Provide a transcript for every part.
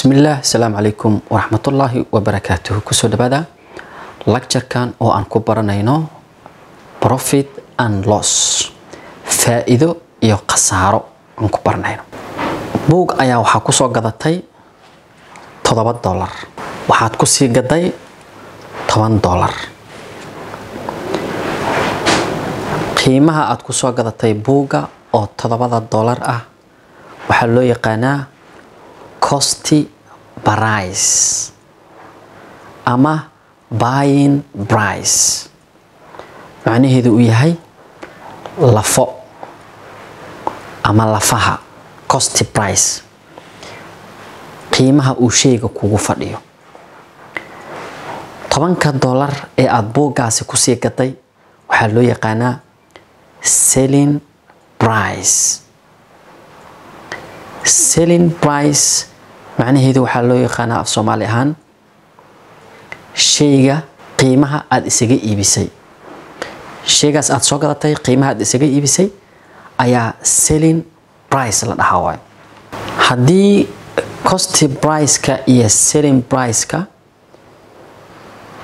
bismillaah asalaamu calaykum waraxmatullaahi wabarakaatuhu ku soo dhawaada lacturekan oo aan ku baranayno profit and loss faa-iido iyo khasaaro aan ku baranayno. Buug ayaa waxaa ku soo gadatay toddoba dollar. Waxaad ku sii gaday toban dollar. Qiimaha aad ku soo gadatay buugga oo toddobada dollar ah waxaa loo yaqaanaa costi price. Ama buying price. Macnaheedu uu yahay lafo. Ama lafaha. Costi price. Qiimaha uu sheyga kugu fadhiyo. Tobanka dollar ee aada buuggaasi ku sii gaday waxaa loo yaqaanaa selling price. Selling price macnaheedu waxaa loo yaqaanaa af soomaali ahaan sheyga qiimaha aada isaga iibisay. Sheygaas aada soo gadatay qiimaha aada isaga iibisay ayaa selling price la dhahaa waayo. Haddii costi priceka iyo selling priceka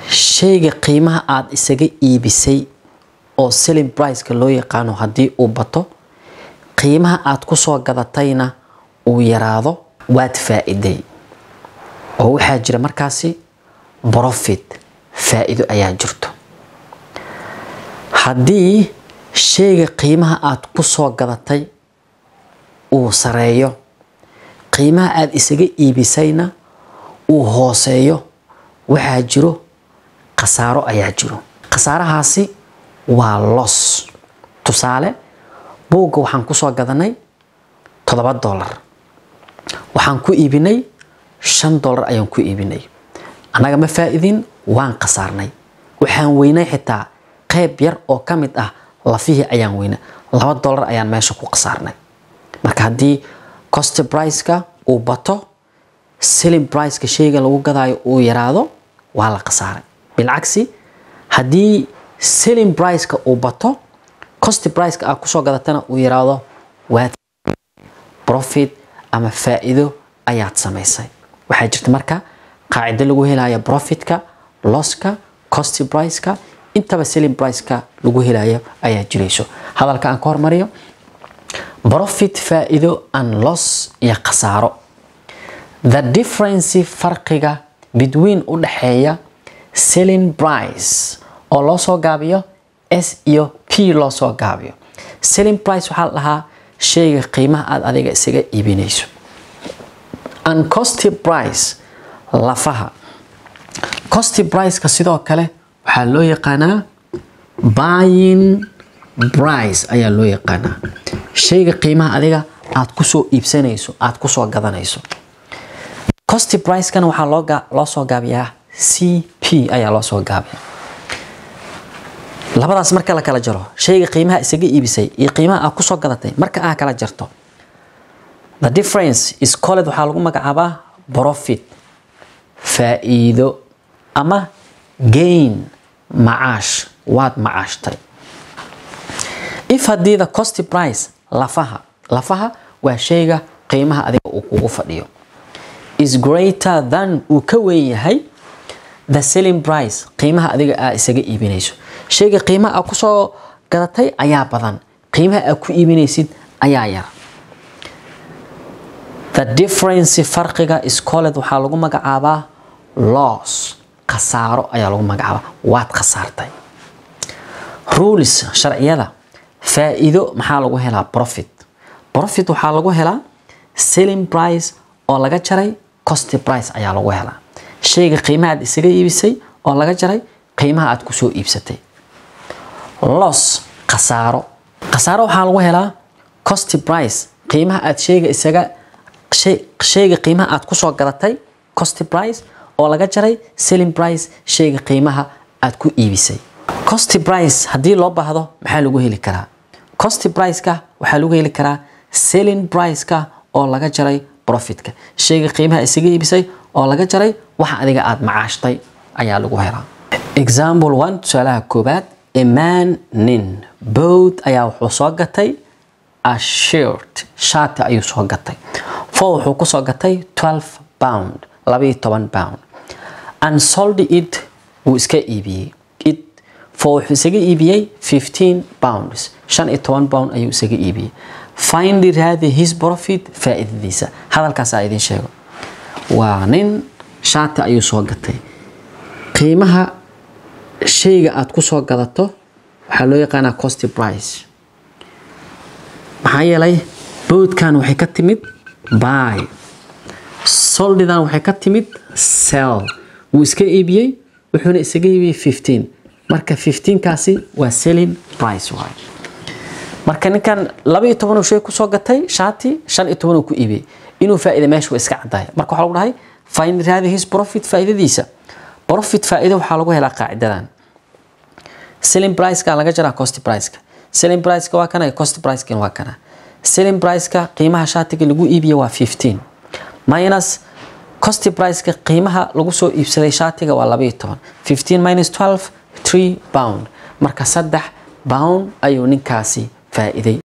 sheyga qiimaha aada isaga iibisay oo selling priceka loo yaqaano haddii uu bato qiimaha aada ku soo gadatayna uu yaraado waad faa-iday oo waxaa jira markaasi profit faa-iido ayaa jirto. Haddii sheyga qiimaha aada ku soo gadatay uu sareeyo qiimaha aada isaga iibisayna uu hooseeyo waxaa jiro khasaaro ayaa jiro. Khasaarahaasi waa los tusaale buugga waxaan ku soo gadanay toddoba dollar waxaan ku iibinay shan dollar ayaan ku iibinay. Annaga ma faa-idin waan khasaarnay. Waxaan weynay xitaa qeyb yar oo ka mid ah lafihii ayaan weynay. Laba dollar ayaan meesha ku khasaarnay. Marka haddii costi priceka uu bato selling priceka sheyga lagu gadaayo uu yaraado waa la khasaaray. Bilcagsi haddii selling priceka uu bato costi priceka aad ku soo gadatana uu yaraado waad profit ama faa-iido ayaad samaysay. Waxaa jirta marka qaacido lagu helayo profitka losska costi priceka intaba selling priceka lagu helayo ayaa jirayso. Hadalka aan ka hormariyo profit faa-iido and loss iyo khasaaro. The difference farqiga between u dhexeeya selling price oo loo soo gaabiyo s iyo p loo soo gaabiyo. Selling price waxaa la dhahaa sheyga qiimaha aada adiga isaga iibinayso. And costi price lafaha. Costi priceka sidoo kale waxaa loo yaqaanaa buying price ayaa loo yaqaanaa. Sheyga qiimaha adiga aada ku soo iibsanayso aada ku soo gadanayso. Costi pricekana waxaa loo soo gaabiyaa c p ayaa loo soo gaabiyaa labadaas marka la kala jaro sheyga qiimaha isaga iibisay iyo qiimaha aad ku soo gadatay marka aa kala jarto. The difference is colled waxaa lagu magacaabaa profit faa-iido ama gain macaash. Waad macaashtay. If haddii the costi price lafaha lafaha waa sheyga qiimaha adiga uu kugu fadhiyo is greater than uu ka weyn yahay the selling price qiimaha adiga aa isaga iibinayso sheyga qiimaha aa ku soo gadatay ayaa badan. Qiimaha aa ku iibinaysid ayaa yar. The difference farqiga iscoled waxaa lagu magacaabaa loss. Khasaaro ayaa lagu magacaabaa. Waad khasaartay. Rules sharciyada. Faa-iido maxaa lagu helaa? Profit. Profit waxaa lagu helaa selling price oo laga jaray costi price ayaa lagu helaa. Sheyga qiimaha aad isaga iibisay oo laga jaray qiimaha aad ku soo iibsatay loss khasaaro. Khasaaro waxaa lagu helaa costi price qiimaha aad sheyga isaga sheyga qiimaha aad ku soo gadatay costi price oo laga jaray selling price sheyga qiimaha aad ku iibisay. Costi price haddii loo baahdo maxaa lagu heli karaa? Costi priceka waxaa lagu heli karaa selling priceka oo laga jaray profitka. Sheyga qiimaha isaga iibisay oo laga jaray waxa adiga aada macaashtay ayaa lagu helaa. Example one tusaalaha koobaad a man nin. Boat ayaa wuxuu soo gatay shirt shaati ayuu soo gatay. For wuxuu ku soo gatay 12 pound labayo toban pound. And sold it wuu iska iibiyey. It for wuxuu isaga iibiyey 15 pounds. Shan iyo toban pound ayuu isaga iibiyey. Find raadi his profit faa'iidadiisa. Hadalkaasaa idin sheego. Waa nin shaati ayuu soo gatay. Qiimaha shayga aad ku soo gadato waxaa loo yaqaanaa cost price. Maxaa yeelay boodkan waxay ka timid buy. Soldidan waxay ka timid sell. Wuu iska iibiyey wuxuuna isaga iibiyey 15 marka 15kaasi waa selling price waay. Marka ninkan laba iyo toban uu shay ku soo gatay shaati shan iyo toban uu ku iibiyey. Inuu faa'iida meesha waa iska caddahay marka waxaa lagu dhahay find raadi his profit faa'iidadiisa profit faa'iido waxaa lagu helaa qaacidadan. Selling price-ka laga jaraa cost price-ka selling price-ka waa kana cost price-ka waa kana. Selling price-ka qiimaha shaatiga lagu iibiyo waa 15 minus cost price-ka qiimaha lagu soo iibsaday shaatiga waa 12 15 minus 12 3 pound. Marka saddex pound ayuu ninkaasi faa'iiday